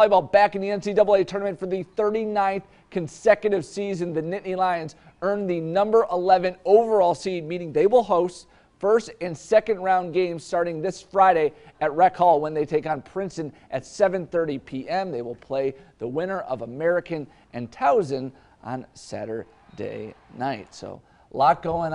Volleyball back in the NCAA tournament for the 39th consecutive season. The Nittany Lions earned the number 11 overall seed, meaning they will host first and second round games starting this Friday at Rec Hall when they take on Princeton at 7:30 p.m. They will play the winner of American and Towson on Saturday night. So, a lot going on.